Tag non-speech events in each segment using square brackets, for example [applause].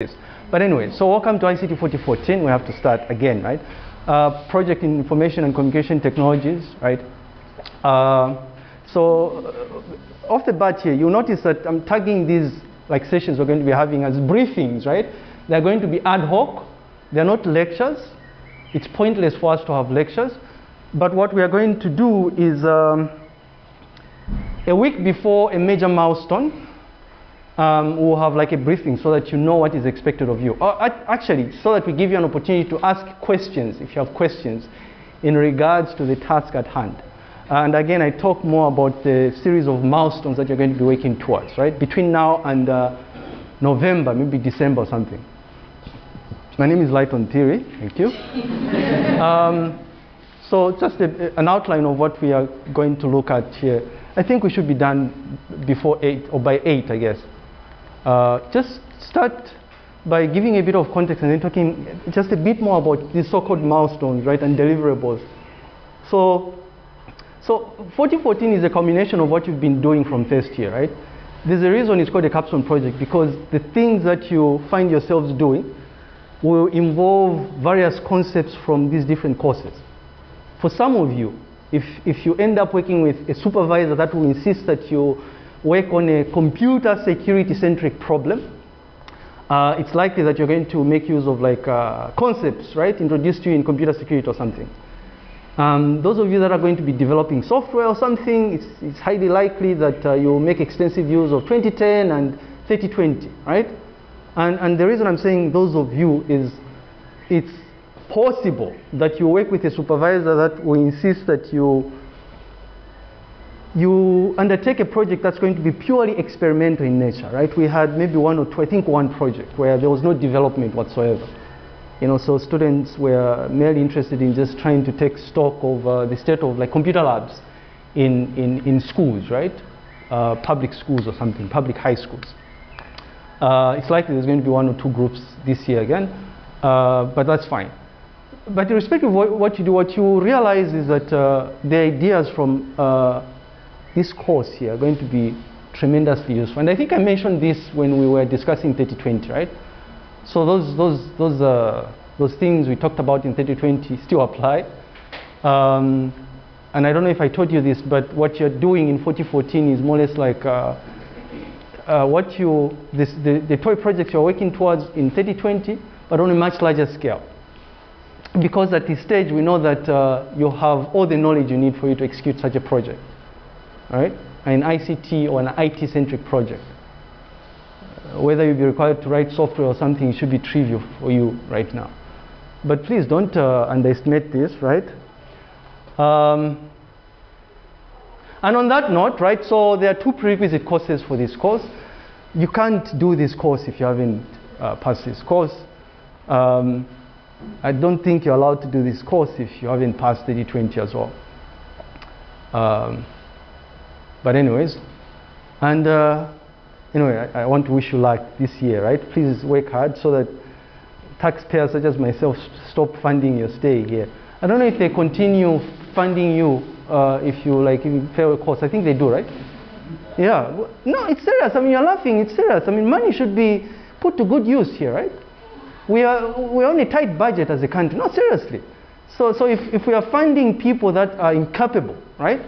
this. But anyway, so welcome to ICT 4014. We have to start again, right? Uh, project in Information and Communication Technologies, right? Uh, so uh, off the bat here, you'll notice that I'm tagging these like sessions we're going to be having as briefings, right? They're going to be ad hoc. They're not lectures. It's pointless for us to have lectures. But what we are going to do is um, a week before a major milestone, um, we'll have like a briefing so that you know what is expected of you. Or actually, so that we give you an opportunity to ask questions if you have questions in regards to the task at hand. And again, I talk more about the series of milestones that you're going to be working towards, right? Between now and uh, November, maybe December or something. My name is Lighton Phiri. Thank you. [laughs] um, so just a, an outline of what we are going to look at here. I think we should be done before 8, or by 8, I guess. Uh, just start by giving a bit of context and then talking just a bit more about these so-called milestones, right, and deliverables. So so 4014 is a combination of what you've been doing from first year, right? There's a reason it's called a capstone project because the things that you find yourselves doing will involve various concepts from these different courses. For some of you, if, if you end up working with a supervisor that will insist that you work on a computer security centric problem, uh, it's likely that you're going to make use of like uh, concepts, right, introduced to you in computer security or something. Um, those of you that are going to be developing software or something, it's, it's highly likely that uh, you'll make extensive use of 2010 and 3020, right? And, and the reason I'm saying those of you is it's possible that you work with a supervisor that will insist that you you undertake a project that's going to be purely experimental in nature, right? We had maybe one or two, I think one project where there was no development whatsoever. You know, so students were merely interested in just trying to take stock of uh, the state of like computer labs in, in, in schools, right? Uh, public schools or something, public high schools. Uh, it's likely there's going to be one or two groups this year again, uh, but that's fine. But irrespective of what, what, you do, what you realize is that uh, the ideas from uh, this course here are going to be tremendously useful. And I think I mentioned this when we were discussing 3020, right? So those, those, those, uh, those things we talked about in 3020 still apply. Um, and I don't know if I told you this, but what you're doing in 4014 is more or less like uh, uh, what you, this, the, the toy projects you're working towards in 3020, but on a much larger scale. Because at this stage, we know that uh, you have all the knowledge you need for you to execute such a project, right? An ICT or an IT-centric project whether you be required to write software or something it should be trivial for you right now. But please don't uh, underestimate this, right? Um, and on that note, right, so there are two prerequisite courses for this course. You can't do this course if you haven't uh, passed this course. Um, I don't think you're allowed to do this course if you haven't passed the D20 as well. Um, but anyways, and uh, anyway, I, I, want to wish you luck this year, right? Please work hard so that taxpayers such as myself stop funding your stay here. I don't know if they continue funding you uh, if you like if you fail a course. I think they do, right? Yeah. No, it's serious. I mean, you're laughing. It's serious. I mean, money should be put to good use here, right? We are we're on a tight budget as a country. No, seriously. So, so if, if we are funding people that are incapable, right,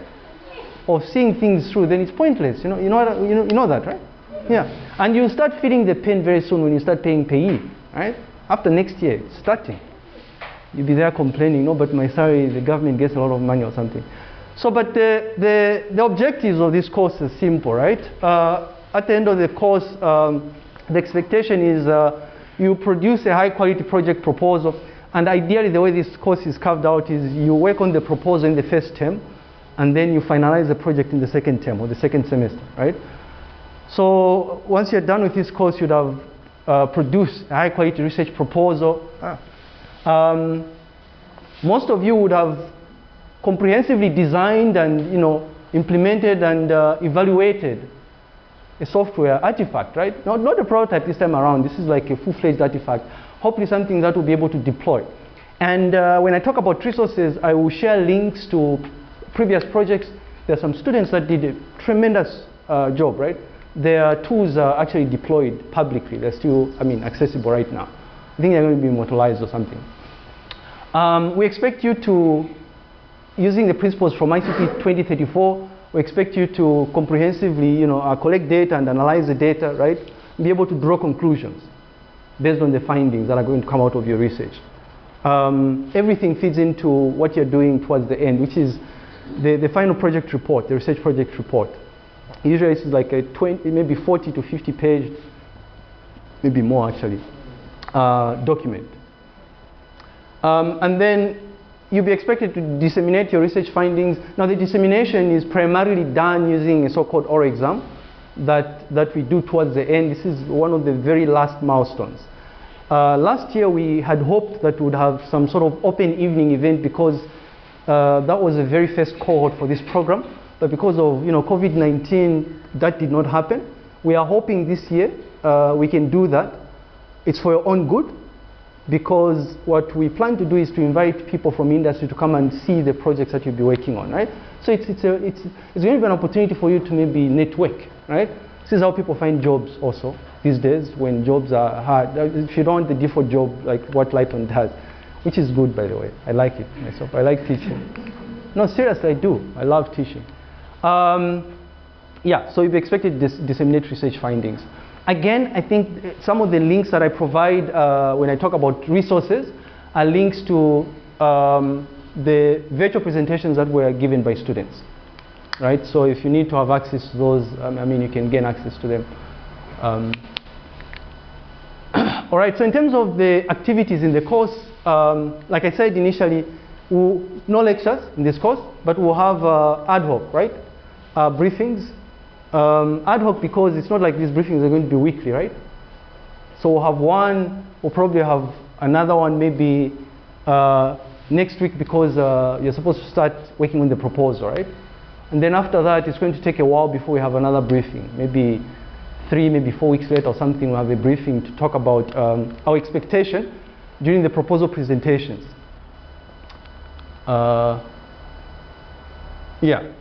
of seeing things through, then it's pointless. You know, you know, you know, you know that, right? Yeah. And you start feeling the pain very soon when you start paying PAYE, right? After next year, starting. You'll be there complaining, no, but my salary, the government gets a lot of money or something. So, but the, the, the objectives of this course is simple, right? Uh, at the end of the course, um, the expectation is uh, you produce a high quality project proposal, and ideally the way this course is carved out is you work on the proposal in the first term, and then you finalize the project in the second term or the second semester, right? So once you're done with this course, you'd have uh, produced a high quality research proposal. Ah. Um, most of you would have comprehensively designed and you know implemented and uh, evaluated a software artifact, right? Not, not a prototype this time around. This is like a full-fledged artifact. Hopefully something that will be able to deploy. And uh, when I talk about resources, I will share links to previous projects. There are some students that did a tremendous uh, job, right? their tools are actually deployed publicly. They're still, I mean, accessible right now. I think they're going to be immortalized or something. Um, we expect you to, using the principles from ICT 2034, we expect you to comprehensively, you know, uh, collect data and analyze the data, right? Be able to draw conclusions based on the findings that are going to come out of your research. Um, everything feeds into what you're doing towards the end, which is the, the final project report, the research project report. Usually it's like a 20, maybe 40 to 50 page, maybe more actually, uh, document. Um, and then you'll be expected to disseminate your research findings. Now the dissemination is primarily done using a so-called oral exam that, that we do towards the end. This is one of the very last milestones. Uh, last year we had hoped that we would have some sort of open evening event because uh, that was the very first cohort for this program. But because of you know, COVID-19, that did not happen. We are hoping this year uh, we can do that. It's for your own good because what we plan to do is to invite people from industry to come and see the projects that you'll be working on, right? So it's, it's, a, it's, it's going to be an opportunity for you to maybe network, right? This is how people find jobs also these days when jobs are hard. If you don't want the default job like what Lighton does, which is good by the way. I like it myself. I like teaching. No, seriously, I do. I love teaching. Um, yeah, so you've expected dis disseminate research findings. Again, I think some of the links that I provide uh, when I talk about resources are links to um, the virtual presentations that were given by students. Right, so if you need to have access to those, um, I mean, you can gain access to them. Um, [coughs] all right, so in terms of the activities in the course, um, like I said initially, we'll, no lectures in this course, but we'll have uh, ad hoc, right? Uh, briefings. Um, ad hoc because it's not like these briefings are going to be weekly, right? So we'll have one, we'll probably have another one maybe uh, next week because uh, you're supposed to start working on the proposal, right? And then after that, it's going to take a while before we have another briefing, maybe three, maybe four weeks later or something, we'll have a briefing to talk about um, our expectation during the proposal presentations. Uh, yeah.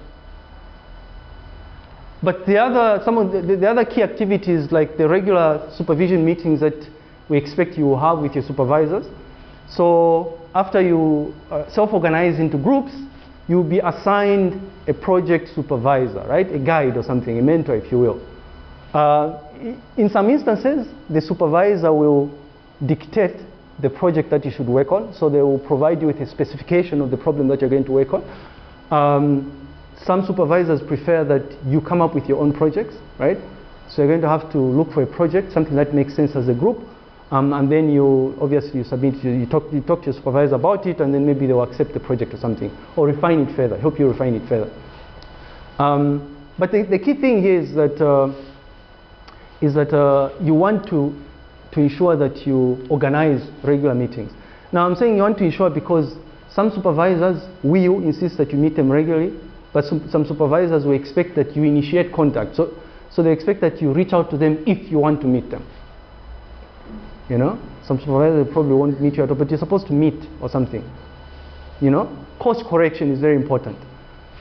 But the other, some of the, the, other key activities like the regular supervision meetings that we expect you will have with your supervisors. So after you uh, self-organize into groups, you'll be assigned a project supervisor, right? A guide or something, a mentor if you will. Uh, in some instances, the supervisor will dictate the project that you should work on. So they will provide you with a specification of the problem that you're going to work on. Um, some supervisors prefer that you come up with your own projects, right? So you're going to have to look for a project, something that makes sense as a group. Um, and then you obviously you submit, you, you, talk, you talk to your supervisor about it, and then maybe they will accept the project or something, or refine it further, help you refine it further. Um, but the, the, key thing here is that uh, is that uh, you want to, to ensure that you organize regular meetings. Now I'm saying you want to ensure because some supervisors will insist that you meet them regularly, but some, some supervisors will expect that you initiate contact. So, so they expect that you reach out to them if you want to meet them. You know, some supervisors probably won't meet you at all, but you're supposed to meet or something. You know, course correction is very important.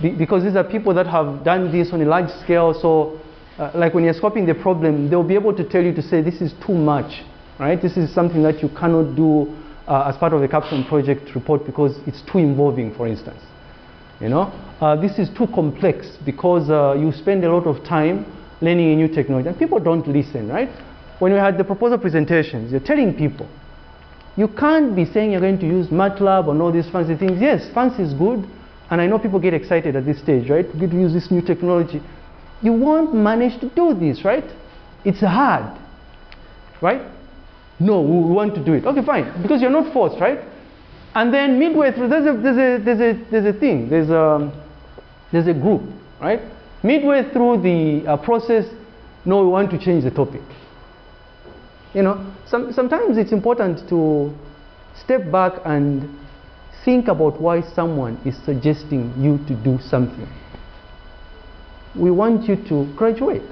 Be because these are people that have done this on a large scale, so uh, like when you're scoping the problem, they'll be able to tell you to say this is too much, right? This is something that you cannot do uh, as part of a capstone project report because it's too involving, for instance. You know, uh, this is too complex because uh, you spend a lot of time learning a new technology, and people don't listen, right? When we had the proposal presentations, you're telling people, you can't be saying you're going to use MATLAB and all these fancy things. Yes, fancy is good, and I know people get excited at this stage, right? We're going to use this new technology you won't manage to do this, right? It's hard, right? No, we want to do it. Okay, fine, because you're not forced, right? And then midway through, there's a, there's a, there's a, there's a thing, there's a, there's a group, right? Midway through the uh, process, no, we want to change the topic. You know, some, sometimes it's important to step back and think about why someone is suggesting you to do something we want you to graduate.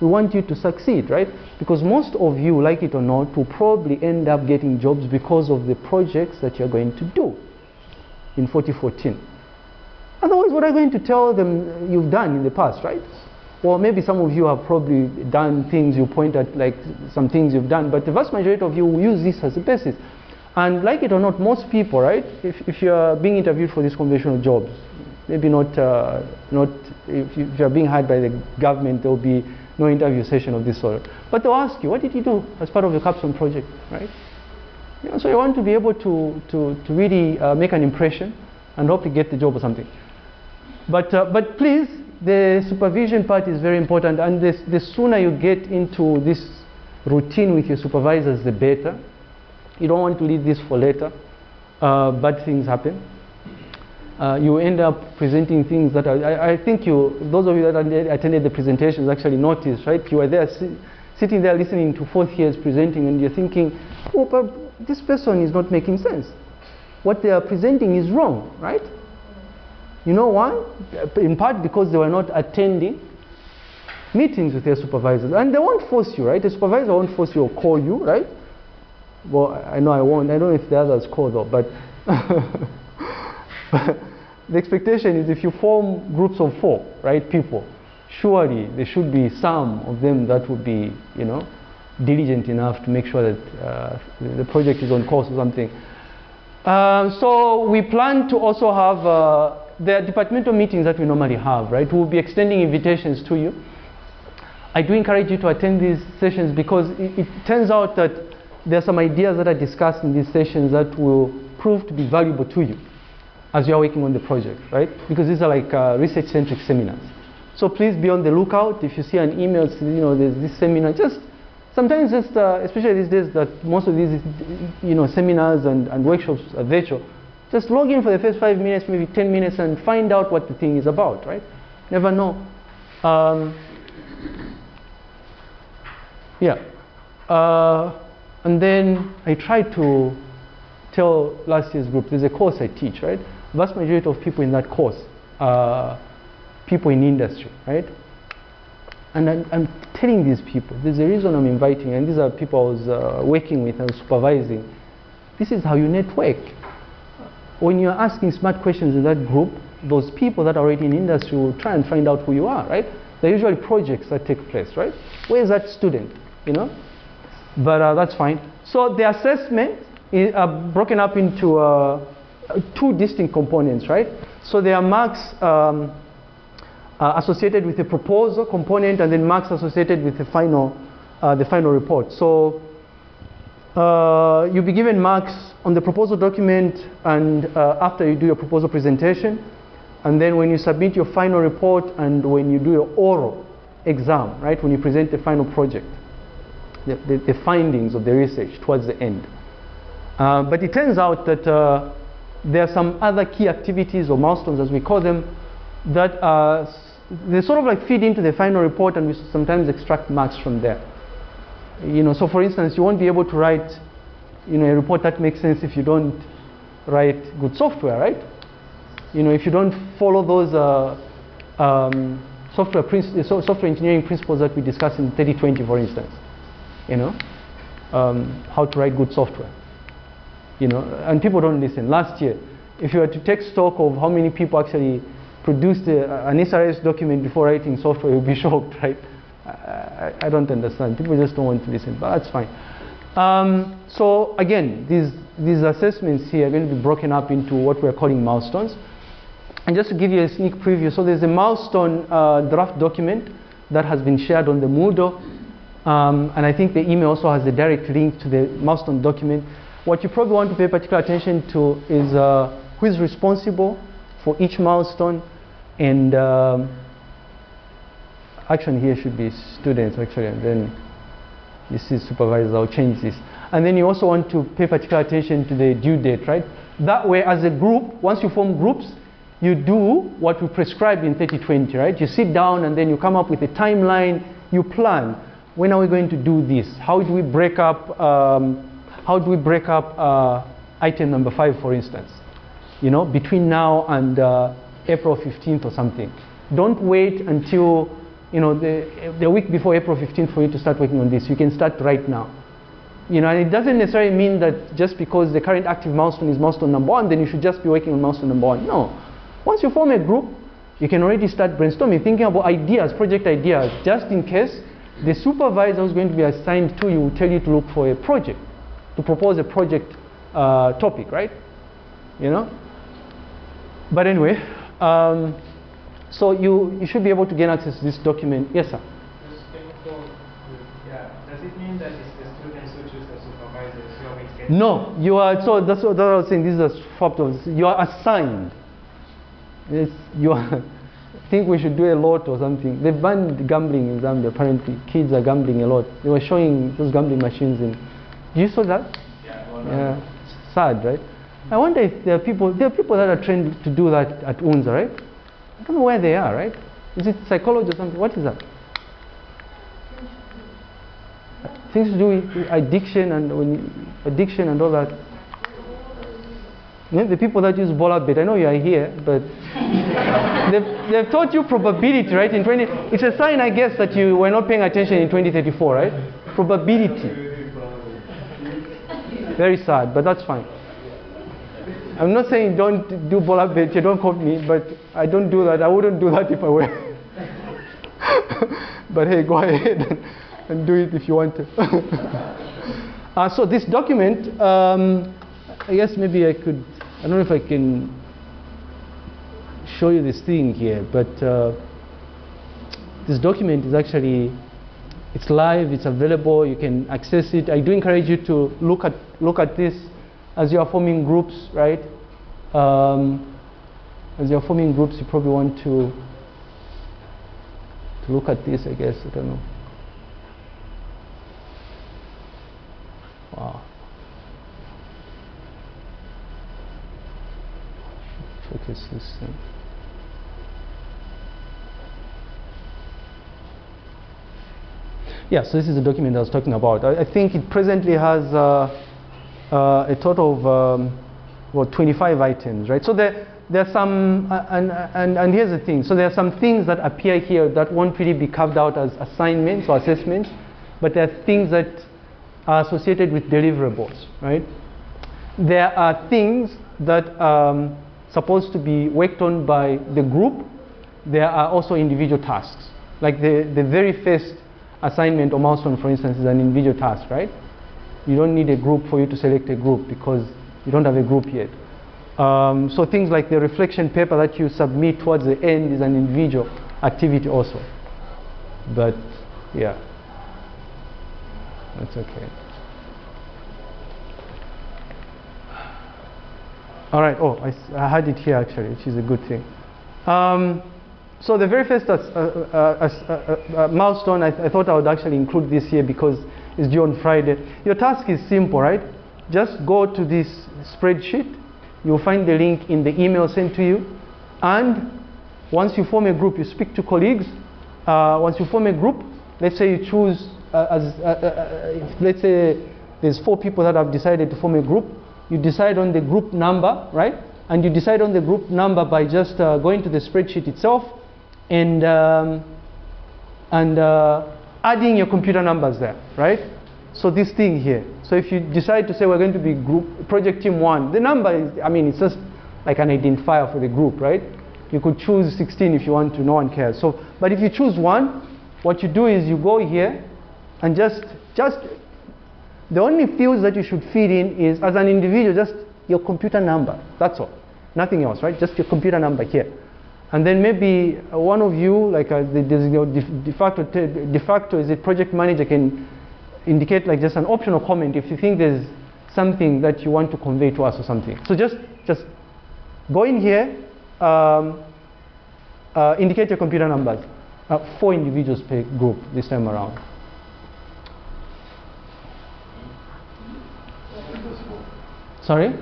We want you to succeed, right? Because most of you, like it or not, will probably end up getting jobs because of the projects that you're going to do in 4014. Otherwise, what are you going to tell them you've done in the past, right? Well, maybe some of you have probably done things, you point at like some things you've done, but the vast majority of you will use this as a basis. And like it or not, most people, right, if, if you're being interviewed for these conventional jobs, maybe not, uh, not if, you, if you're being hired by the government, there will be no interview session of this sort. But they'll ask you, what did you do as part of the capstone project, right? You know, so you want to be able to, to, to really uh, make an impression and hopefully get the job or something. But, uh, but please, the supervision part is very important and this, the sooner you get into this routine with your supervisors, the better. You don't want to leave this for later. Uh, bad things happen. Uh, you end up presenting things that are, I, I, think you, those of you that attended the presentations actually noticed, right? You were there si sitting there listening to fourth years presenting and you're thinking, oh, but this person is not making sense. What they are presenting is wrong, right? You know why? In part because they were not attending meetings with their supervisors. And they won't force you, right? The supervisor won't force you or call you, right? Well, I know I won't. I don't know if the others call though, but [laughs] the expectation is if you form groups of four, right, people, surely there should be some of them that would be, you know, diligent enough to make sure that uh, the project is on course or something. Um, so we plan to also have uh, the departmental meetings that we normally have, right? We'll be extending invitations to you. I do encourage you to attend these sessions because it, it turns out that there are some ideas that are discussed in these sessions that will prove to be valuable to you as you are working on the project, right? Because these are like uh, research-centric seminars. So please be on the lookout. If you see an email, you know, there's this seminar, just sometimes just, uh, especially these days that most of these, you know, seminars and, and workshops are virtual, just log in for the first five minutes, maybe 10 minutes, and find out what the thing is about, right? Never know. Um, yeah. Uh, and then I try to tell last year's group, there's a course I teach, right? Vast majority of people in that course are people in industry, right? And I'm, I'm telling these people, there's a reason I'm inviting, and these are people I was uh, working with and supervising. This is how you network when you're asking smart questions in that group, those people that are already in industry will try and find out who you are, right? They're usually projects that take place, right? Where is that student, you know? But uh, that's fine. So the assessment is uh, broken up into uh, two distinct components, right? So there are marks um, uh, associated with the proposal component and then marks associated with the final, uh, the final report. So uh, you'll be given marks on the proposal document and uh, after you do your proposal presentation. And then when you submit your final report and when you do your oral exam, right, when you present the final project, the, the, the findings of the research towards the end. Uh, but it turns out that uh, there are some other key activities or milestones, as we call them, that they sort of like feed into the final report and we sometimes extract marks from there. You know, so for instance, you won't be able to write you know, a report that makes sense if you don't write good software, right? You know, if you don't follow those uh, um, software, software engineering principles that we discussed in 3020, for instance, you know, um, how to write good software. You know, and people don't listen. Last year, if you were to take stock of how many people actually produced a, an SRS document before writing software, you'd be [laughs] shocked, right? I, I, don't understand. People just don't want to listen, but that's fine. Um, so again, these, these assessments here are going to be broken up into what we're calling milestones. And just to give you a sneak preview, so there's a milestone uh, draft document that has been shared on the Moodle. Um, and I think the email also has a direct link to the milestone document. What you probably want to pay particular attention to is uh, who is responsible for each milestone and um, action here should be students actually and then this is supervisors, I'll change this. And then you also want to pay particular attention to the due date, right? That way, as a group, once you form groups, you do what we prescribed in 3020, right? You sit down and then you come up with a timeline, you plan. When are we going to do this? How do we break up, um, how do we break up uh, item number five, for instance? You know, between now and uh, April 15th or something. Don't wait until you know, the, the week before April 15th for you to start working on this. You can start right now. You know, and it doesn't necessarily mean that just because the current active milestone is milestone number one, then you should just be working on milestone number one. No. Once you form a group, You can already start brainstorming, thinking about ideas, project ideas, just in case the supervisor who's going to be assigned to you will tell you to look for a project, to propose a project uh, topic, right? You know? But anyway, um, so you, you should be able to gain access to this document. Yes, sir? Does it mean that the students who choose the supervisors who are getting No, you are, so that's what, that's what I was saying, this is a swap of, you are assigned. Yes, you are, I [laughs] think we should do a lot or something. They've banned gambling in Zambia, apparently. Kids are gambling a lot. They were showing those gambling machines in. You saw that? Yeah, well, Yeah, sad, right? I wonder if there are people, there are people that are trained to do that at UNZA, right? I don't know where they are, right? Is it psychology or something? What is that? Things to do with addiction and addiction and all that. Yeah, the people that use bola bet, I know you are here, but [laughs] they've, they've taught you probability, right? In 20, it's a sign, I guess, that you were not paying attention in 2034, right? Probability. Very sad, but that's fine. I'm not saying don't do bola you don't quote me, but I don't do that. I wouldn't do that if I were. [laughs] but hey, go ahead and, [laughs] and do it if you want to. [laughs] uh, so this document, um, I guess maybe I could, I don't know if I can show you this thing here, but uh, this document is actually, it's live, it's available, you can access it. I do encourage you to look at, look at this as you are forming groups, right? Um, as you're forming groups, you probably want to to look at this, I guess. I don't know. Wow. Focus this thing. Yeah, so this is the document I was talking about. I, I think it presently has uh, uh, a total of um, what 25 items, right? So there, there are some, uh, and, and, and here's the thing. So there are some things that appear here that won't really be carved out as assignments or assessments, but there are things that are associated with deliverables, right? There are things that are um, supposed to be worked on by the group. There are also individual tasks. Like the, the very first assignment or milestone, for instance, is an individual task, right? You don't need a group for you to select a group because you don't have a group yet. Um, so things like the reflection paper that you submit towards the end is an individual activity also. But yeah, that's okay. All right. Oh, I had it here actually, which is a good thing. Um, so the very first uh, uh, uh, uh, milestone, I, th- I thought I would actually include this here because it's due on Friday. Your task is simple, right? Just go to this spreadsheet. You'll find the link in the email sent to you. And once you form a group, you speak to colleagues. Once you form a group, let's say you choose, uh, as, uh, uh, let's say there's four people that have decided to form a group, you decide on the group number, right? And you decide on the group number by just going to the spreadsheet itself and, um, and uh, adding your computer numbers there, right? So this thing here. So if you decide to say we're going to be group project team one, the number is, I mean, it's just like an identifier for the group, right? You could choose 16 if you want to, no one cares. So, but if you choose one, what you do is you go here and just, just, the only fields that you should feed in is, as an individual, just your computer number. That's all. Nothing else, right? Just your computer number here. And then maybe one of you, like uh, the de, de facto, de facto is a project manager, can indicate like just an optional comment if you think there's something that you want to convey to us or something. So just, just go in here, um, uh, indicate your computer numbers. Uh, four individuals per group this time around. Sorry?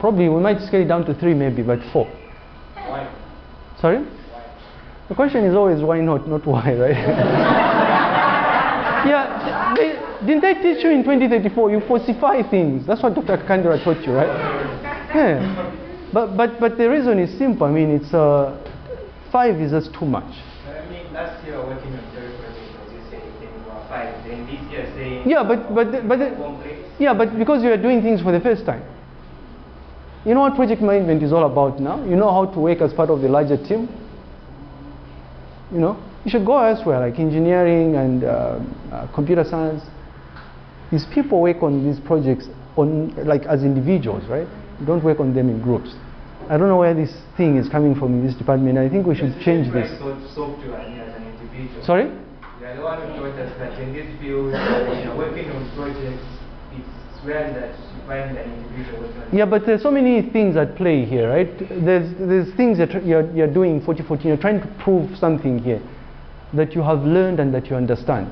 Probably we might scale it down to three maybe, but four. Sorry? The question is always why not, not why, right? [laughs] yeah, they, didn't they teach you in 2034 you falsify things? That's what Dr. Kandura taught you, right? Yeah. But, but, but the reason is simple. I mean, it's uh, five is just too much. I mean, last year working on theory project, you you were five. Then this year saying Yeah, but, but, the- but yeah, but because you are doing things for the first time. You know what project management is all about now? You know how to work as part of the larger team. you know, you should go elsewhere, like engineering and uh, uh, computer science. These people work on these projects on, like as individuals, right? You don't work on them in groups. I don't know where this thing is coming from in this department. I think we should change this. Software as an individual. Sorry? You the one who taught us that in this field, when you're working on projects, it's individual Yeah, but there's so many things at play here, right? There's, there's things that you're, you're doing 4014. You're trying to prove something here that you have learned and that you understand.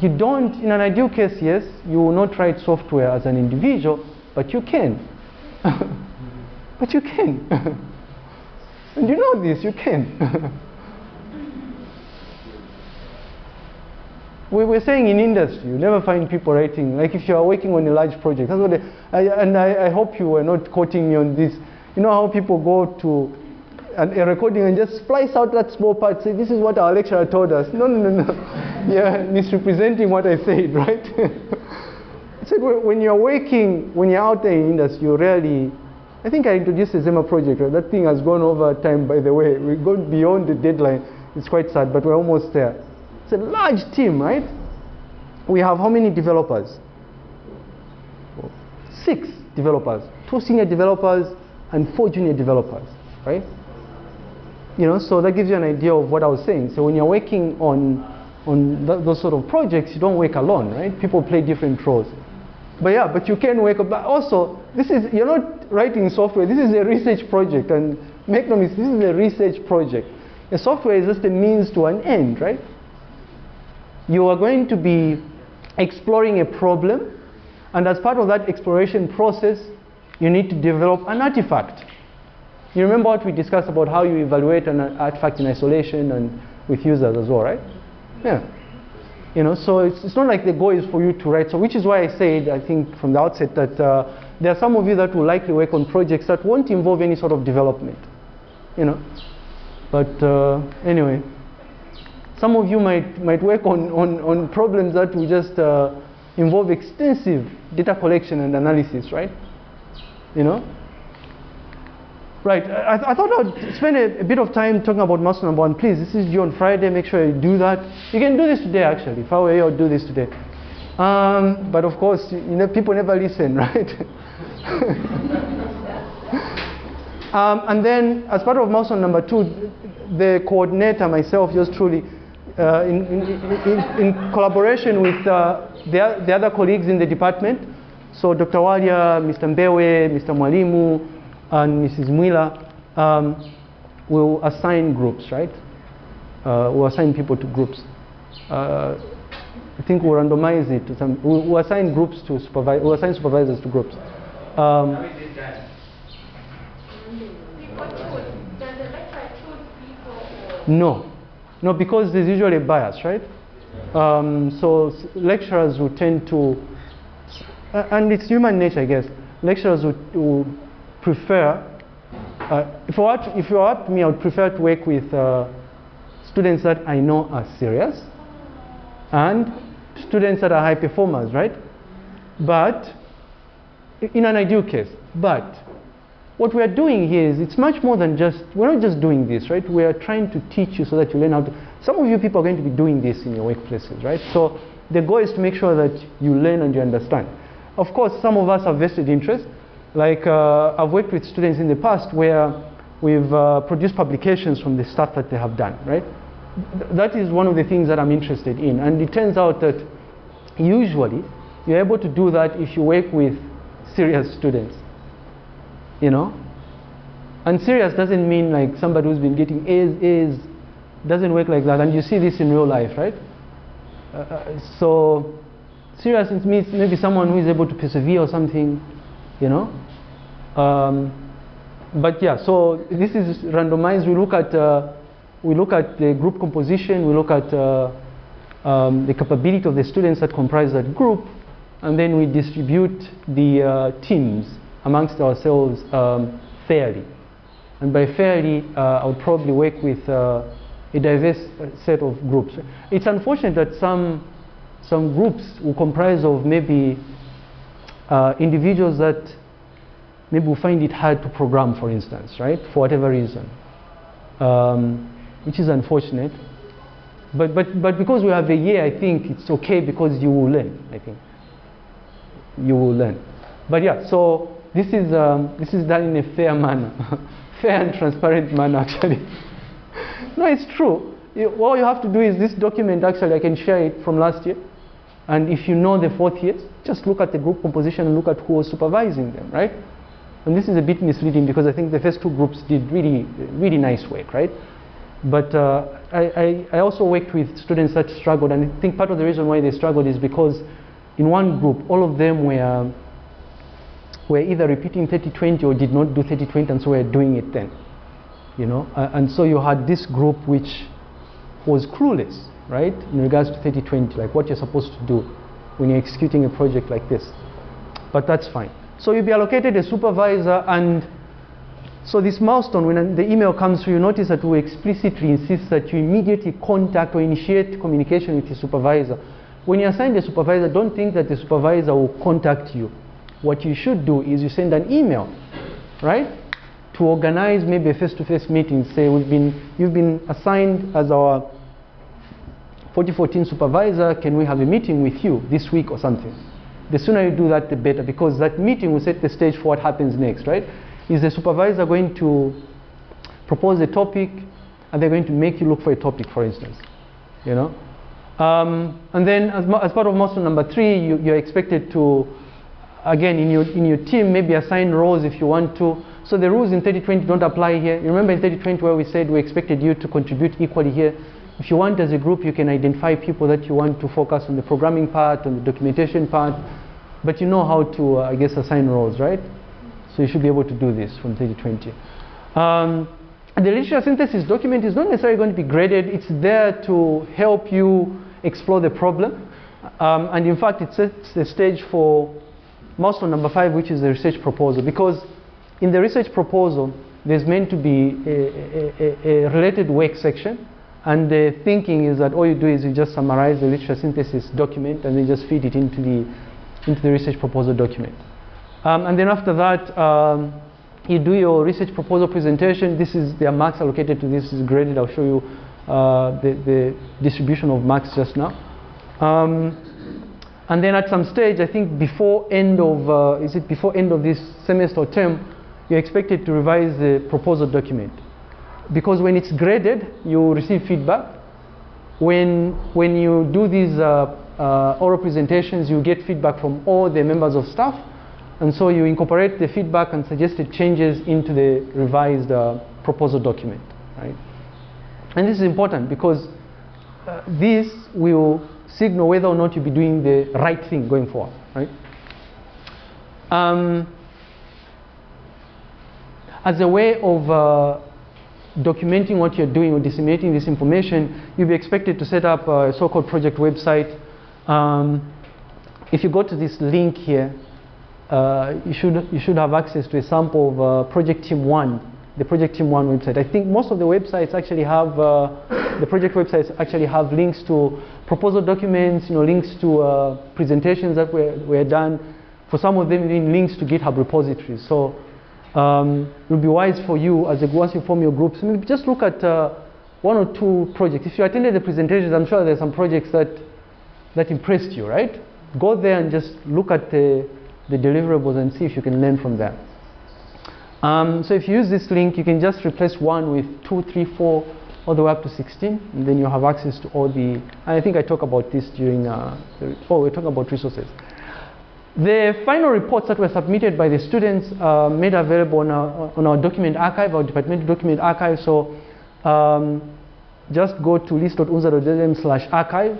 You don't, in an ideal case, yes, you will not write software as an individual, but you can. [laughs] but you can. [laughs] and you know this, you can. [laughs] we were saying in industry, you never find people writing, like if you are working on a large project, that's what they, I, and I, I hope you were not quoting me on this. You know how people go to an, a recording and just splice out that small part, say, this is what our lecturer told us. No, no, no, no. [laughs] You're misrepresenting what I said, [laughs] right? I said, when you're working, when you're out there in industry, you rarely, I think I introduced the Zema project, right? That thing has gone over time, by the way. We've gone beyond the deadline. It's quite sad, but we're almost there. It's a large team, right? We have how many developers? Six developers, two senior developers and four junior developers, right? You know, so that gives you an idea of what I was saying. So when you're working on on th those sort of projects, you don't work alone, right? People play different roles. But yeah, but you can work. But also, this is you're not writing software. This is a research project, and make no mistake, this is a research project. A software is just a means to an end, right? You are going to be exploring a problem, and as part of that exploration process, you need to develop an artifact. You remember what we discussed about how you evaluate an artifact in isolation and with users as well, right? Yeah. You know, so it's, it's not like the goal is for you to write. So which is why I said, I think from the outset, that uh, there are some of you that will likely work on projects that won't involve any sort of development. You know. But uh, anyway. Some of you might, might work on, on, on problems that will just uh, involve extensive data collection and analysis, right? You know? Right, I, I thought I'd spend a, a, bit of time talking about milestone number one. Please, this is due on Friday, make sure you do that. You can do this today, actually. If I were you, I'd do this today. Um, but of course, you know, people never listen, [laughs] right? [laughs] um, and then, as part of milestone number two, the coordinator, myself, just truly, uh, in, in, in, in, collaboration with uh, the, the, other colleagues in the department. So Dr. Walia, Mr. Mbewe, Mr. Mwalimu, and Mrs. Mwila um, will assign groups, right? Uh, we'll assign people to groups. Uh, I think we'll randomize it to some, we'll, we'll assign groups to supervise, we'll assign supervisors to groups. Um, no, no, because there's usually a bias, right? Um, so lecturers would tend to, uh, and it's human nature, I guess. Lecturers would, would prefer, uh, if, if you were me, I would prefer to work with uh, students that I know are serious and students that are high performers, right? But, in an ideal case, but what we are doing here is it's much more than just, we're not just doing this, right? We are trying to teach you so that you learn how to, some of you people are going to be doing this in your workplaces, right? So the goal is to make sure that you learn and you understand. Of course, some of us have vested interest. Like uh, I've worked with students in the past where we've uh, produced publications from the stuff that they have done, right? That is one of the things that I'm interested in. And it turns out that usually you're able to do that if you work with serious students you know. And serious doesn't mean like somebody who's been getting A's, A's, doesn't work like that. And you see this in real life, right? Uh, uh so serious means maybe someone who is able to persevere or something, you know. Um, but yeah, so this is randomized. We look at uh, we look at the group composition. We look at uh, um, the capability of the students that comprise that group, and then we distribute the uh, teams amongst ourselves um, fairly. And by fairly, uh, I would probably work with uh, a diverse set of groups. It's unfortunate that some, some groups will comprise of maybe uh, individuals that maybe will find it hard to program, for instance, right? For whatever reason. um, which is unfortunate. But, but, but because we have a year, I think it's okay because you will learn, I think. You will learn. But yeah, so this is, um, this is done in a fair manner, [laughs] fair and transparent manner actually. [laughs] no, it's true. You, all you have to do is this document actually, I can share it from last year. And if you know the fourth years, just look at the group composition and look at who was supervising them, right? And this is a bit misleading because I think the first two groups did really, really nice work, right? But uh, I, I, I, also worked with students that struggled, and I think part of the reason why they struggled is because in one group, all of them were, were either repeating 30-20 or did not do 30-20, and so were doing it then. You know, uh, and so you had this group which was clueless, right, in regards to 30-20, like what you're supposed to do when you're executing a project like this. But that's fine. So you'll be allocated a supervisor and so this milestone, when the email comes through, you notice that we explicitly insist that you immediately contact or initiate communication with the supervisor. When you assign the supervisor, don't think that the supervisor will contact you. What you should do is you send an email, right? To organize maybe a face-to-face -face meeting. Say, we've been, you've been assigned as our 4014 supervisor, can we have a meeting with you this week or something? The sooner you do that, the better, because that meeting will set the stage for what happens next, right? Is the supervisor going to propose a topic and they're going to make you look for a topic, for instance? You know? Um, and then as, as, part of milestone number three, you, you're expected to, again, in your, in your team, maybe assign roles if you want to. So the rules in 3020 don't apply here. You remember in 3020 where we said we expected you to contribute equally here. If you want as a group, you can identify people that you want to focus on the programming part, on the documentation part, but you know how to, uh, I guess, assign roles, right? So you should be able to do this from 3020. Um, the literature synthesis document is not necessarily going to be graded. It's there to help you explore the problem. Um, and in fact, it sets the stage for milestone number five, which is the research proposal. Because in the research proposal, there's meant to be a, a, a related work section and the thinking is that all you do is you just summarize the literature synthesis document and then just feed it into the, into the research proposal document. Um, and then after that, um, you do your research proposal presentation. This is, are marks allocated to this, this is graded. I'll show you uh, the, the distribution of marks just now. Um, and then at some stage, I think before end of, uh, is it before end of this semester or term, you're expected to revise the proposal document because when it's graded, you receive feedback. When, when you do these uh, uh, oral presentations, you get feedback from all the members of staff. And so you incorporate the feedback and suggested changes into the revised uh, proposal document. Right? And this is important because uh, this will signal whether or not you'll be doing the right thing going forward. Right? Um, as a way of uh, documenting what you're doing or disseminating this information, you'll be expected to set up a so-called project website. Um, if you go to this link here, uh, you, should, you should have access to a sample of uh, Project Team 1, the Project Team 1 website. I think most of the websites actually have, uh, the project websites actually have links to proposal documents, you know, links to uh, presentations that were, were done. For some of them, even links to GitHub repositories. So um, it would be wise for you as a, once you form your groups, maybe just look at uh, one or two projects. If you attended the presentations, I'm sure there's some projects that, that impressed you, right? Go there and just look at the, the deliverables and see if you can learn from them. Um, so if you use this link, you can just replace one with two, three, four, all the way up to 16, and then you have access to all the, I think I talked about this during, uh, the, oh, we're talking about resources. The final reports that were submitted by the students uh, made available on our, on our, document archive, our departmental document archive. So um, just go to lis.unza.zm slash archive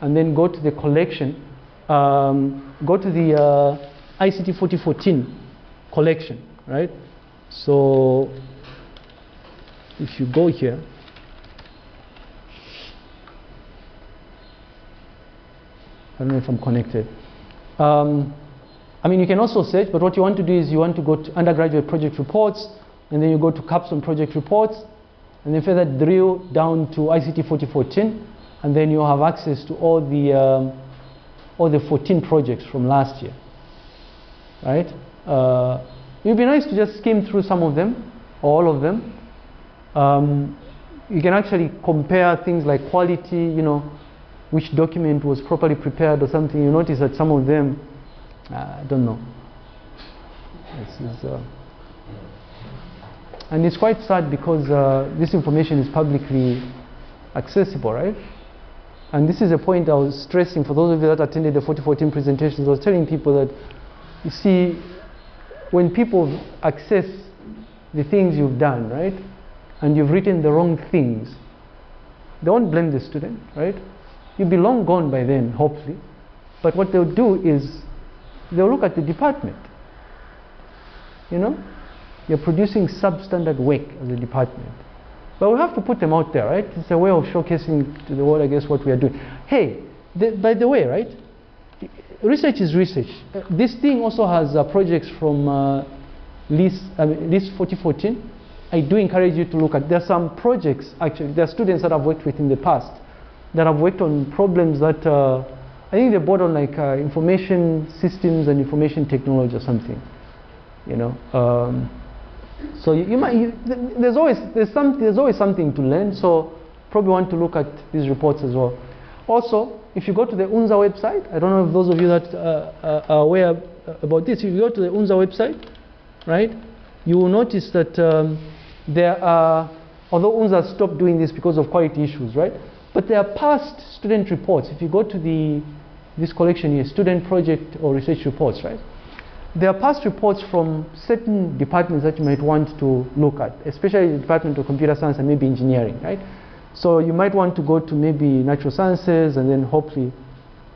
and then go to the collection. Um, go to the uh, ICT 4014 collection, right? So if you go here, I don't know if I'm connected. Um, I mean, you can also search, but what you want to do is you want to go to undergraduate project reports, and then you go to capstone project reports, and then further drill down to ICT 4014, and then you have access to all the um, all the 14 projects from last year. Right? Uh, it would be nice to just skim through some of them, or all of them, Um, you can actually compare things like quality, you know, which document was properly prepared or something. You notice that some of them, uh, I don't know. Is, uh, and it's quite sad because uh, this information is publicly accessible, right? And this is a point I was stressing for those of you that attended the 4014 presentations. I was telling people that, you see, when people access the things you've done, right, and you've written the wrong things, they won't blame the student, right? You'll be long gone by then, hopefully. But what they'll do is they'll look at the department. You know, you're producing substandard work as a department. But we have to put them out there, right? It's a way of showcasing to the world, I guess, what we are doing. Hey, the, by the way, right? Research is research. Uh, this thing also has uh, projects from uh, LIS, I mean, LIS 4014. I do encourage you to look at. There are some projects, actually, there are students that I've worked with in the past that I've worked on problems that uh, I think they brought on like uh, information systems and information technology or something. You know. Um, so you, you might, you, there's, always, there's, some, there's always something to learn, so probably want to look at these reports as well. Also, if you go to the UNZA website, I don't know if those of you that uh, uh are aware about this, if you go to the UNZA website, right, you will notice that um, there are, although UNZA stopped doing this because of quality issues, right, but there are past student reports. If you go to the, this collection here, student project or research reports, right, there are past reports from certain departments that you might want to look at, especially the Department of Computer Science and maybe engineering, right? So you might want to go to maybe natural sciences and then hopefully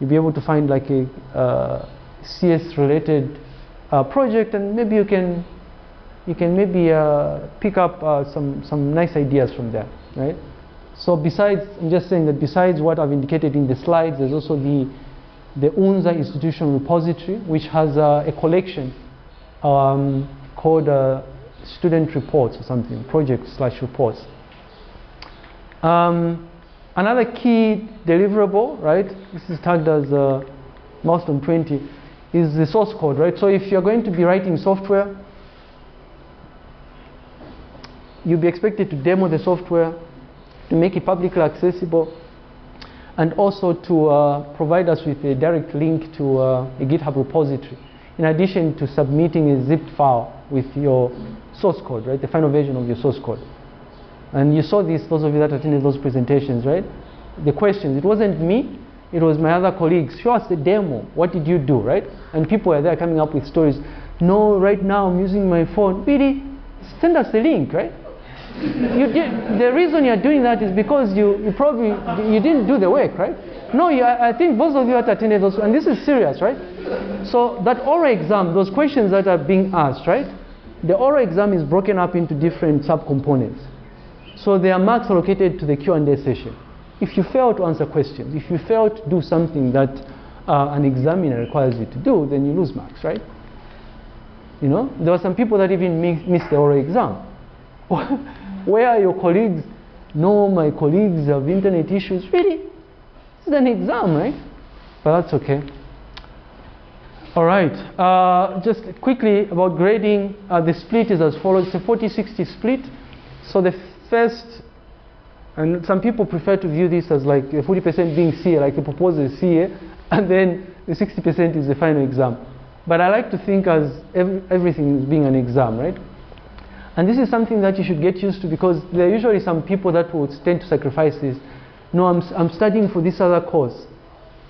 you'll be able to find like a uh, CS related uh, project and maybe you can you can maybe uh, pick up uh, some, some nice ideas from there, right? So besides, I'm just saying that besides what I've indicated in the slides, there's also the the UNZA Institutional Repository, which has uh, a collection um, called uh, Student Reports or something, project slash reports. Um, another key deliverable, right, this is tagged as uh, milestone 20, is the source code, right? So if you're going to be writing software, you'll be expected to demo the software, to make it publicly accessible, and also to uh, provide us with a direct link to uh, a GitHub repository. In addition to submitting a zipped file with your source code, right, the final version of your source code. And you saw this, those of you that attended those presentations, right? The questions, it wasn't me, it was my other colleagues. Show us the demo, what did you do, right? And people were there coming up with stories. No, right now I'm using my phone. Really? Send us the link, right? You did, the reason you're doing that is because you, you probably you didn't do the work, right? No, you, I think both of you had attended those, and this is serious, right? So that oral exam, those questions that are being asked, right? The oral exam is broken up into different subcomponents. So there are marks allocated to the Q&A session. If you fail to answer questions, if you fail to do something that uh, an examiner requires you to do, then you lose marks, right? You know, there were some people that even missed the oral exam. [laughs] Where are your colleagues? No, my colleagues have internet issues. Really? This is an exam, right? But that's okay. All right. Uh, just quickly about grading. Uh, the split is as follows. It's a 40-60 split. So the first, and some people prefer to view this as like 40% being CA, like the proposal is [laughs] CA, and then the 60% is the final exam. But I like to think as every, everything is being an exam, right? And this is something that you should get used to because there are usually some people that would tend to sacrifice this. No, I'm, I'm studying for this other course.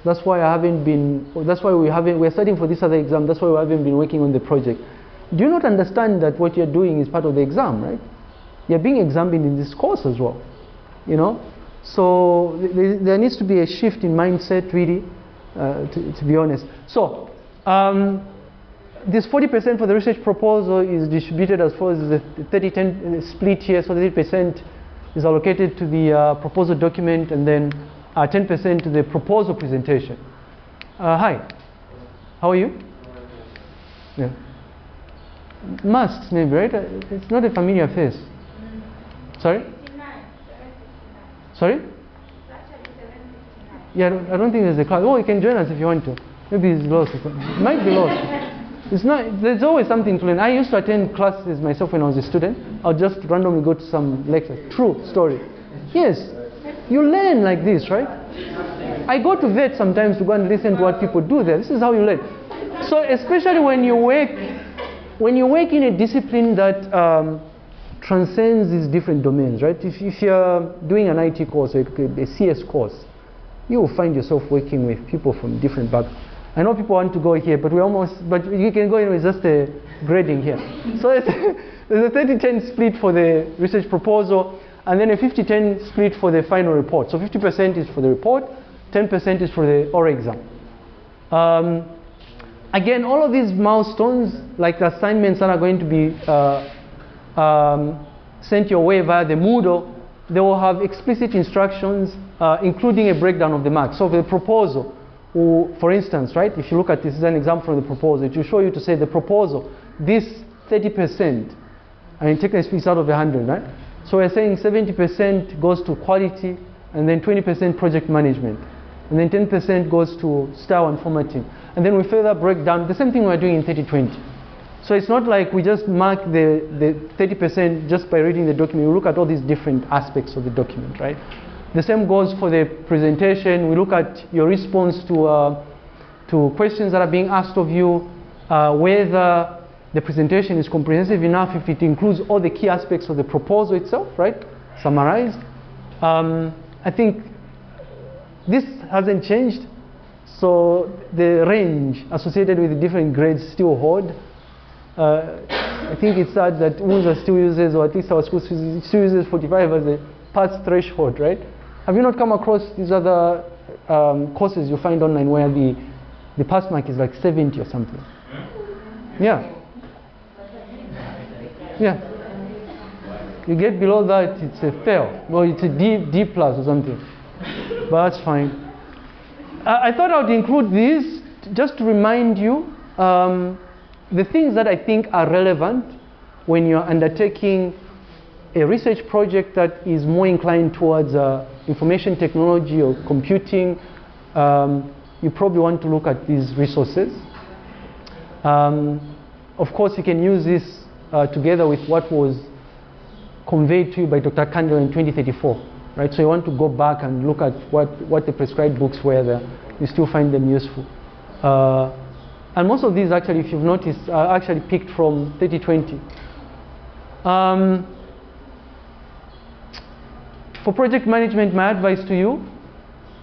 That's why I haven't been, that's why we haven't, we're studying for this other exam. That's why we haven't been working on the project. Do you not understand that what you're doing is part of the exam, right? You're being examined in this course as well, you know? So there, there needs to be a shift in mindset, really, uh, to, to, be honest. So, um, this 40% for the research proposal is distributed as follows the 30-10 split here. So 30% is allocated to the uh, proposal document and then 10% uh, to the proposal presentation. Uh, hi, how are you? Yeah. Masks maybe, right? Uh, it's not a familiar face. Sorry? Sorry? Yeah, I don't, I don't think there's a class. Oh, you can join us if you want to. Maybe it's lost. It might be lost. It's not, there's always something to learn. I used to attend classes myself when I was a student. I'll just randomly go to some lecture. True story. Yes, you learn like this, right? I go to vet sometimes to go and listen to what people do there. This is how you learn. So especially when you work, when you work in a discipline that um, transcends these different domains, right? If, if you're doing an IT course, a, a CS course, you will find yourself working with people from different backgrounds. I know people want to go here, but we almost, but you can go in with just a grading here. So [laughs] there's a 30-10 split for the research proposal, and then a 50-10 split for the final report. So 50% is for the report, 10% is for the oral exam. Um, again, all of these milestones, like the assignments that are going to be uh, um, sent your way via the Moodle, they will have explicit instructions, uh, including a breakdown of the marks. So for the proposal, or for instance, right, if you look at this, this is an example from the proposal, it will show you to say the proposal, this 30%, I mean, technically speaks out of 100, right? So we're saying 70% goes to quality, and then 20% project management, and then 10% goes to style and formatting. And then we further break down the same thing we're doing in 3020. So it's not like we just mark the, the 30% just by reading the document. We look at all these different aspects of the document, right? The same goes for the presentation. We look at your response to, uh, to questions that are being asked of you, uh, whether the presentation is comprehensive enough, if it includes all the key aspects of the proposal itself, right? Summarized. Um, I think this hasn't changed. So the range associated with the different grades still hold. Uh, I think it's sad that UNZA still uses, or at least our school still uses 45 as a pass threshold, right? Have you not come across these other um, courses you find online where the, the pass mark is like 70 or something? Yeah. Yeah. You get below that, it's a fail. Well, it's a D, D plus or something. But that's fine. I, I thought I would include this just to remind you um, the things that I think are relevant when you're undertaking a research project that is more inclined towards uh, information technology or computing, um, you probably want to look at these resources. Um, of course, you can use this uh, together with what was conveyed to you by Dr. Kandel in 2034, right? So you want to go back and look at what, what the prescribed books were there. You still find them useful. Uh, and most of these actually, if you've noticed, are actually picked from 3020. Um, for project management, my advice to you,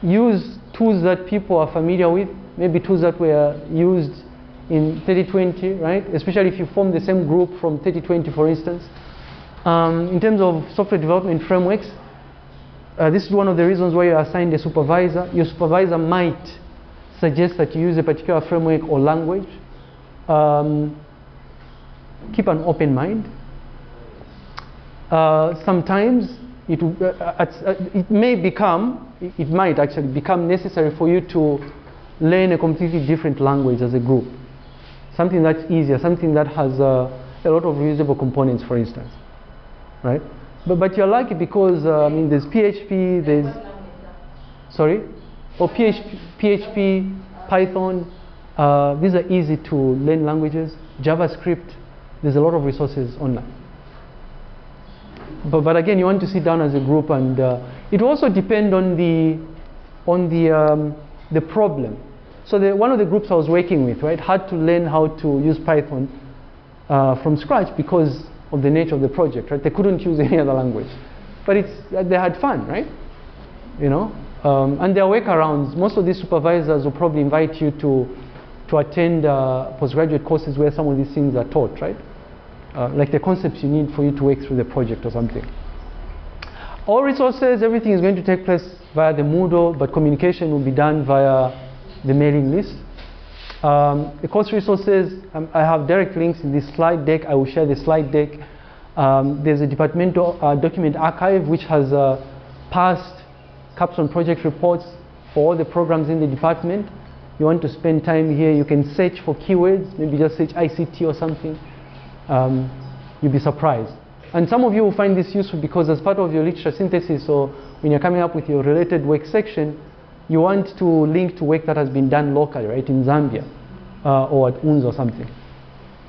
use tools that people are familiar with, maybe tools that were used in 3020, right? Especially if you form the same group from 3020, for instance. Um, in terms of software development frameworks, uh, this is one of the reasons why you're assigned a supervisor. Your supervisor might suggest that you use a particular framework or language. Um, keep an open mind. Uh, sometimes it, uh, uh, it may become, it might actually become necessary for you to learn a completely different language as a group. Something that's easier, something that has uh, a lot of reusable components, for instance. Right? But, but you're lucky because, uh, I mean, there's PHP, there's, sorry? Or PHP, PHP Python, uh, these are easy to learn languages. JavaScript, there's a lot of resources online. But, but again, you want to sit down as a group, and uh, it also depend on the on the um, the problem. So the, one of the groups I was working with, right, had to learn how to use Python uh, from scratch because of the nature of the project, right? They couldn't use [laughs] any other language, but it's they had fun, right? You know, um, and there are workarounds. Most of these supervisors will probably invite you to to attend uh, postgraduate courses where some of these things are taught, right? Uh, like the concepts you need for you to work through the project or something. All resources, everything is going to take place via the Moodle, but communication will be done via the mailing list. Um, the course resources, um, I have direct links in this slide deck. I will share the slide deck. Um, there's a departmental uh, document archive which has uh, past capstone project reports for all the programs in the department. You want to spend time here, you can search for keywords, maybe just search ICT or something um, you'll be surprised. And some of you will find this useful because as part of your literature synthesis or when you're coming up with your related work section, you want to link to work that has been done locally, right, in Zambia uh, or at UNZ or something.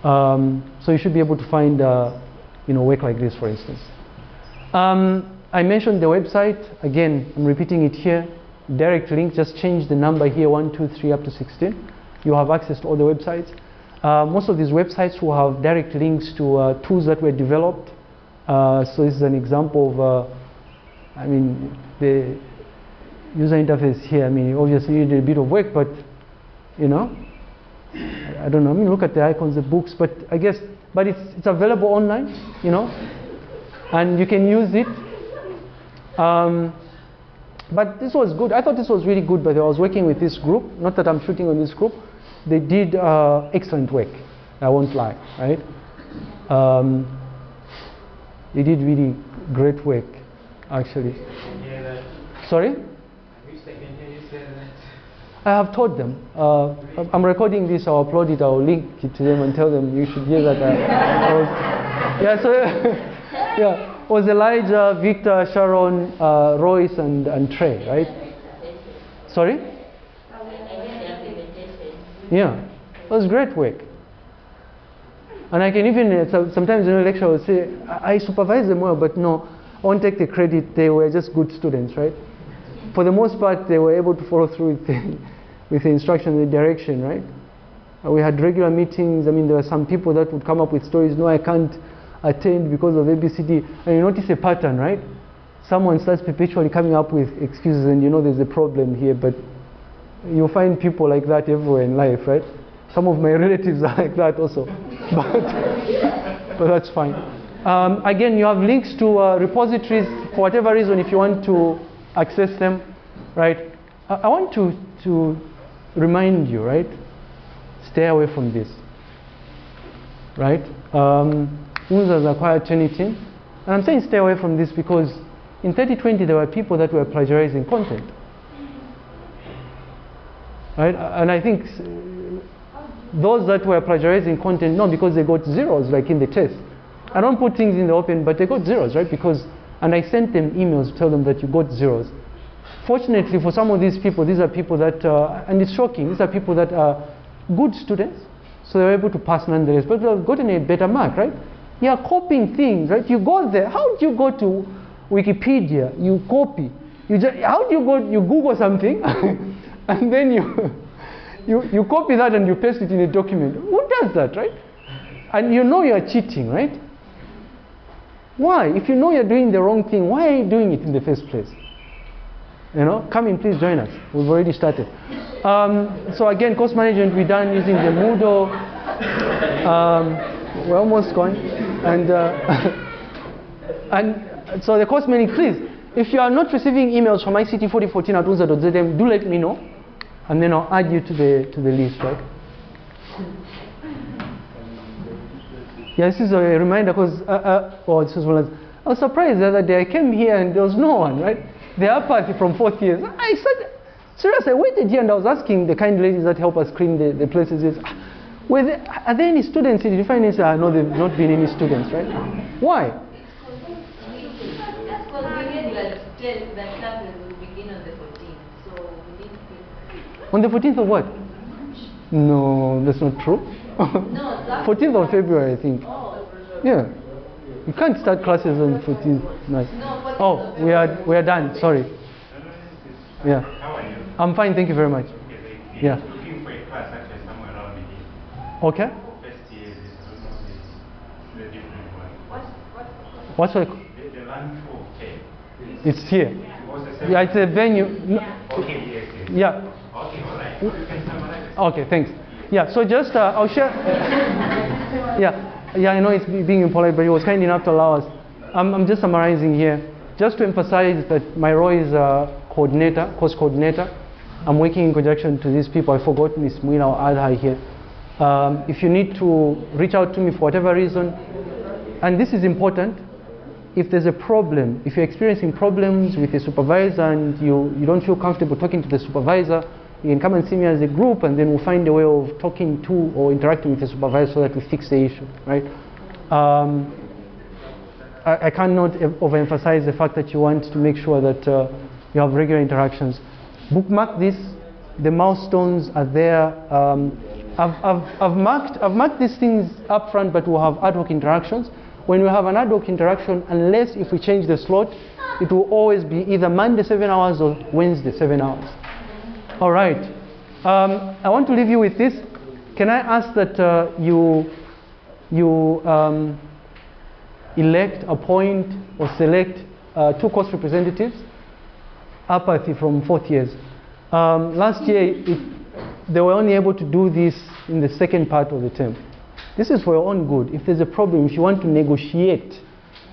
Um, so you should be able to find, uh, you know, work like this, for instance. Um, I mentioned the website. Again, I'm repeating it here. Direct link, just change the number here, 1, 2, 3, up to 16. You have access to all the websites. Uh, most of these websites will have direct links to uh, tools that were developed. Uh, so this is an example of, uh, I mean, the user interface here. I mean, obviously you did a bit of work, but, you know, I, don't know. I mean, look at the icons, the books, but I guess, but it's, it's available online, you know, and you can use it. Um, but this was good. I thought this was really good, but I was working with this group. Not that I'm shooting on this group. They did uh, excellent work. I won't lie, right? Um, they did really great work, actually. Sorry? I have told them. Uh, I'm recording this. I'll upload it. I'll link it to them and tell them you should hear that. I, I was, [laughs] yeah. So [laughs] yeah, it was Elijah, Victor, Sharon, uh, Royce, and and Trey, right? Sorry? Yeah, it was great work. And I can even uh, sometimes in a lecture I would say I, I supervise them well, but no, I won't take the credit. They were just good students, right? For the most part, they were able to follow through with the, [laughs] with the instruction and the direction, right? Uh, we had regular meetings. I mean, there were some people that would come up with stories. No, I can't attend because of ABCD. And you notice a pattern, right? Someone starts perpetually coming up with excuses, and you know there's a problem here. But you'll find people like that everywhere in life, right? Some of my [laughs] relatives are like that also, [laughs] but, but that's fine. Um, again, you have links to uh, repositories for whatever reason if you want to access them, right? I, I want to, to remind you, right? Stay away from this, right? Um, Unza's acquired Turnitin, and I'm saying stay away from this because in 3020 there were people that were plagiarizing content right? And I think those that were plagiarizing content, not because they got zeros like in the test. I don't put things in the open, but they got zeros, right? Because, and I sent them emails to tell them that you got zeros. Fortunately, for some of these people, these are people that, uh, and it's shocking, these are people that are good students, so they were able to pass nonetheless, but they've gotten a better mark, right? You are copying things, right? You go there. How do you go to Wikipedia? You copy. You just, how do you go? You Google something, [laughs] [laughs] and then you, you you copy that and you paste it in a document. Who does that, right? And you know you are cheating, right? Why? If you know you're doing the wrong thing, why are you doing it in the first place? You know, come in, please join us. We've already started. Um, so again, course management we done using the Moodle. Um, we're almost going, and uh, [laughs] and so the course mailing, please. If you are not receiving emails from ICT 4014 at unza.zm, do let me know, and then I'll add you to the to the list, right? Yeah, this is a reminder because, uh, uh, oh, this was one of I was surprised the other day. I came here and there was no one, right? The apathy from fourth years. I said, seriously, I waited here and I was asking the kind ladies that help us clean the, the places. Is, "Ah, were there, are there any students you find... finance? Uh, no, there have not been any students, right? Why? That's because we had like test that classes will begin on the 14th, so we need to. On the 14th of what? No, that's not true. No, [laughs] that. 14th of February, I think. Oh, Yeah. You can't start classes on the 14th night. no, Oh, we are, we are done. Sorry. Yeah. How are you? I'm fine, thank you very much. Okay, they- Yeah. they're Looking for a class actually somewhere around the. Okay. First year, is, I don't know, the, the one. What's, what's, What's the, The, the land for, okay. it's here. It was the same. Yeah, it's a venue. no- Okay, yes, yes. Yeah. Okay, thanks. Yeah, so just uh, I'll share. yeah, yeah, I know it's being impolite, but he was kind enough to allow us. I'm, I'm just summarizing here, just to emphasize that my role is uh, coordinator, course coordinator. I'm working in conjunction to these people. I forgot Miss Muina or Adha here. Um, if you need to reach out to me for whatever reason, and this is important, if there's a problem, if you're experiencing problems with a supervisor and you, you don't feel comfortable talking to the supervisor, you can come and see me as a group and then we'll find a way of talking to or interacting with the supervisor so that we fix the issue, right? Um, I, I cannot overemphasize the fact that you want to make sure that uh, you have regular interactions. Bookmark this. The milestones are there. Um, I've, I've, I've, marked, I've marked these things up front, but we'll have ad hoc interactions. When we have an ad hoc interaction, unless if we change the slot, it will always be either Monday 7 hours or Wednesday 7 hours. All right. Um, I want to leave you with this. Can I ask that uh, you, you um, elect, appoint, or select uh, two course representatives? Apathy from fourth years. Um, last year, it, they were only able to do this in the second part of the term. This is for your own good. If there's a problem, if you want to negotiate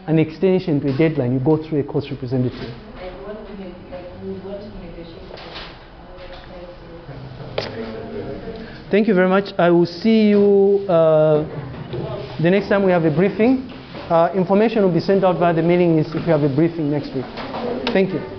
an extension to a deadline, you go through a course representative. Like what we neg- like we want to negotiate. uh, Thank you very much. I will see you uh, the next time we have a briefing. Uh, information will be sent out via the mailing list if we have a briefing next week. Thank you.